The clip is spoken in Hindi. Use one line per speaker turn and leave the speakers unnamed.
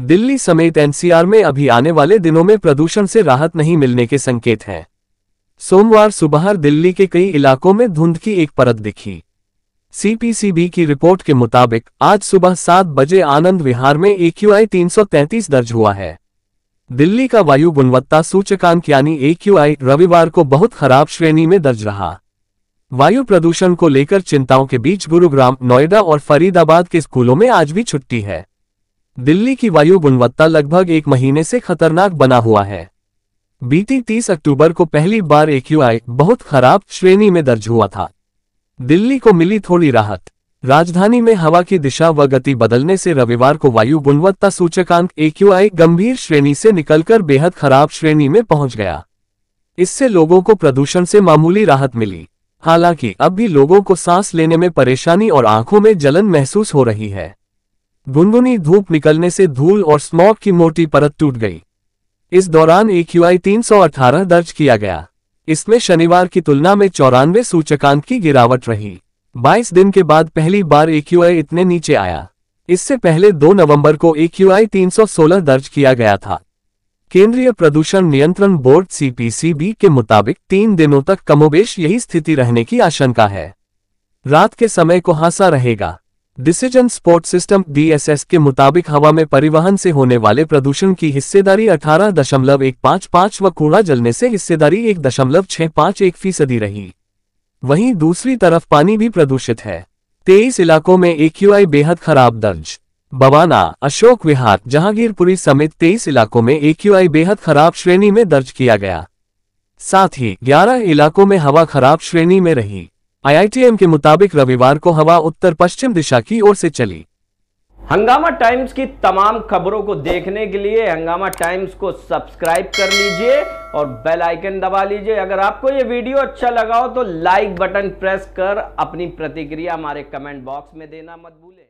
दिल्ली समेत एनसीआर में अभी आने वाले दिनों में प्रदूषण से राहत नहीं मिलने के संकेत हैं। सोमवार सुबह दिल्ली के कई इलाकों में धुंध की एक परत दिखी। सीपीसीबी की रिपोर्ट के मुताबिक, आज सुबह सात बजे आनंद विहार में एक्यूआई 333 दर्ज हुआ है। दिल्ली का वायु गुणवत्ता सूचकांक यानी एक्यूआई रविवार को बहुत खराब श्रेणी में दर्ज रहा। वायु प्रदूषण को लेकर चिंताओं के बीच गुरुग्राम, नोएडा और फरीदाबाद के स्कूलों में आज भी छुट्टी है। दिल्ली की वायु गुणवत्ता लगभग एक महीने से खतरनाक बना हुआ है। बीती 30 अक्टूबर को पहली बार एक्यूआई बहुत खराब श्रेणी में दर्ज हुआ था। दिल्ली को मिली थोड़ी राहत। राजधानी में हवा की दिशा व गति बदलने से रविवार को वायु गुणवत्ता सूचकांक एक्यूआई गंभीर श्रेणी से निकलकर बेहद खराब श्रेणी में पहुँच गया। इससे लोगों को प्रदूषण से मामूली राहत मिली। हालाँकि अब भी लोगों को सांस लेने में परेशानी और आँखों में जलन महसूस हो रही है। गुनगुनी धूप निकलने से धूल और स्मॉग की मोटी परत टूट गई। इस दौरान एक्यूआई 318 दर्ज किया गया। इसमें शनिवार की तुलना में चौरानवे सूचकांक की गिरावट रही। 22 दिन के बाद पहली बार एक्यूआई इतने नीचे आया। इससे पहले 2 नवंबर को एक्यूआई 316 दर्ज किया गया था। केंद्रीय प्रदूषण नियंत्रण बोर्ड सीपीसीबी के मुताबिक तीन दिनों तक कमोबेश यही स्थिति रहने की आशंका है। रात के समय कुहासा रहेगा। डिसीज़न स्पोर्ट सिस्टम डीएसएस के मुताबिक हवा में परिवहन से होने वाले प्रदूषण की हिस्सेदारी अठारह दशमलव एक पाँच पाँच व कूड़ा जलने से हिस्सेदारी एक दशमलव छह पाँच एक फ़ीसदी रही। वहीं दूसरी तरफ़ पानी भी प्रदूषित है। तेईस इलाकों में एक्यूआई बेहद खराब दर्ज। बवाना, अशोक विहार, जहांगीरपुरी समेत तेईस इलाकों में एक्यूआई बेहद खराब श्रेणी में दर्ज किया गया। साथ ही 11 इलाकों में हवा खराब श्रेणी में रही। आईआईटीएम के मुताबिक रविवार को हवा उत्तर पश्चिम दिशा की ओर से चली।
हंगामा टाइम्स की तमाम खबरों को देखने के लिए हंगामा टाइम्स को सब्सक्राइब कर लीजिए और बेल आइकन दबा लीजिए। अगर आपको ये वीडियो अच्छा लगा हो तो लाइक बटन प्रेस कर अपनी प्रतिक्रिया हमारे कमेंट बॉक्स में देना मत भूलें।